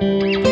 Música